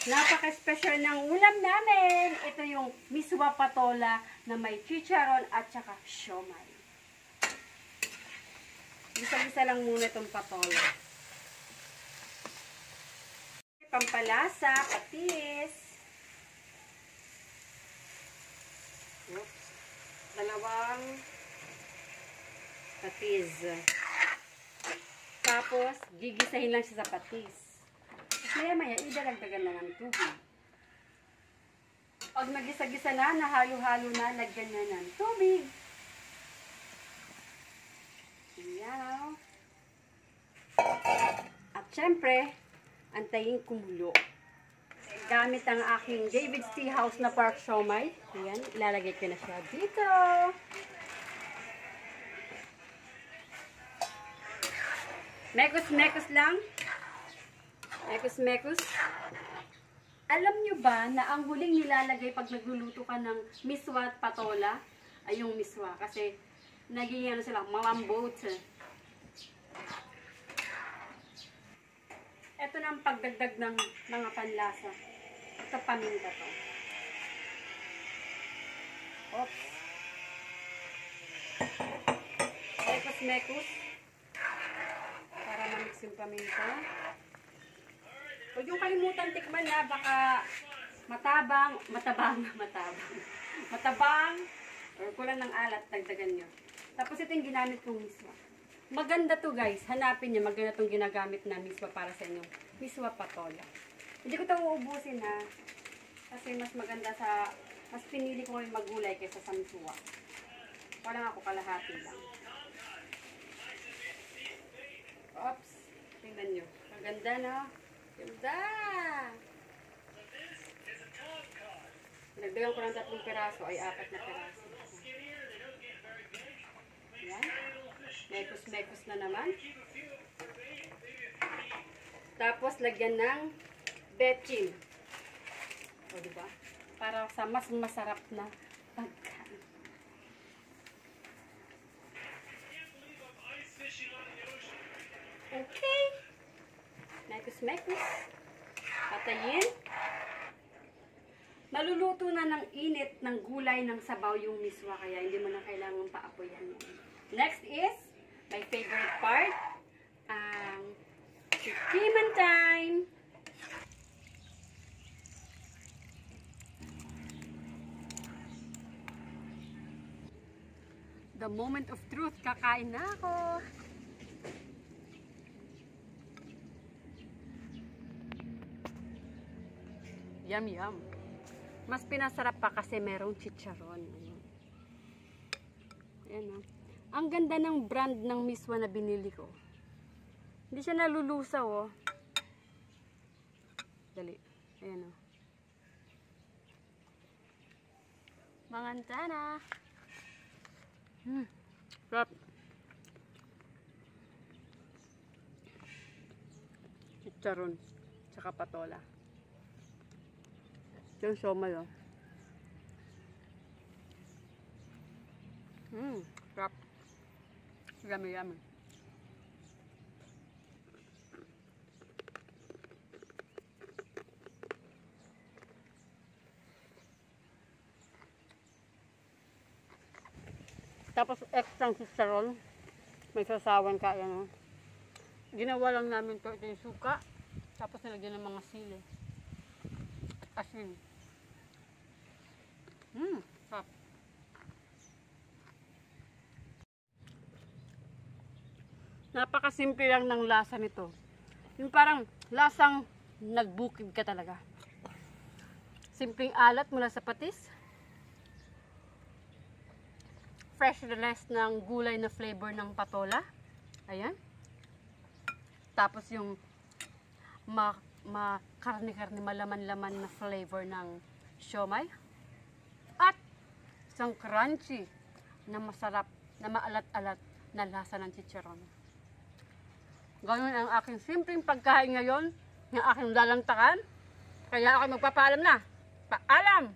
Napaka-special ng ulam namin. Ito yung miswa patola na may chicharon at saka siomay. Gisa-gisa lang muna itong patola. Pampalasa, patis. Oops. Dalawang patis. Tapos, gigisahin lang siya sa patis. Maya maya, idalagdagan na ng tubig. Pag nagisa-gisa na, nahalo-halo na, lagyan na ng tubig. Ayan. At syempre, antayin kumulo. Gamit ang aking David's Tea House na pork siomay. Ayan, ilalagay ko na siya dito. Mekos-mekos lang. Mekos-mekos. Alam nyo ba na ang huling nilalagay pag nagluluto ka ng miswa at patola ay yung miswa kasi naging ano sila, malambot. Ito na ang pagdagdag ng mga panlasa. Ito paminta to. Oops. Mekos-mekos. Para mamix yung paminta. Huwag yung kalimutan tikman na baka matabang, matabang, matabang. Matabang, or kulang ng alat, dagdagan nyo. Tapos ito yung ginamit kong miswa. Maganda to guys, hanapin nyo, maganda tong ginagamit na miswa para sa inyong miswa patola. Hindi ko ito uubusin ha. Kasi mas maganda sa, mas pinili ko yung magulay kaysa sa miswa. Wala ako kalahati lang. Oops, tingnan nyo. Maganda na. Ganda! Nagdagan ko ng tatlong piraso ay apat na piraso. Yan. Mekos-mekos na naman. Tapos, lagyan ng betchin. O, diba? Para sa mas masarap na pagkain. Mekos-mekos. Patayin. Maluluto na ng init ng gulay ng sabaw yung miswa kaya hindi mo na kailangan paapoyan yan. Next is my favorite part. Ang um, chikiman time. The moment of truth, kakain na ako. Yum, yum. Mas pinasarap pa kasi merong chicharon. Ayan o. Ang ganda ng brand ng miswa na binili ko. Hindi siya nalulusaw o. Dali. Ayan o. Mangantana. Hmm. Sarap. Chicharon. Tsaka patola. Yung siomay, oh. Mmm, crap. Yummy, yummy. Tapos extra chicharon. May sasawan ka, yan, oh. Ginawa lang namin to, ito yung suka. Tapos nilagyan ng mga sili. Asin. Sarap. Napakasimple lang ng lasa nito. Yung parang lasang nagbukid ka talaga. Simpleng alat mula sa patis. Freshness ng gulay na flavor ng patola. Ayan. Tapos yung ma, ma karne-karne malaman-laman na flavor ng siomay. Isang crunchy na masarap, na maalat-alat na lasa ng chicharon. Ganun ang aking simpleng pagkain ngayon, ng aking lalantakan. Kaya ako magpapaalam na. Paalam!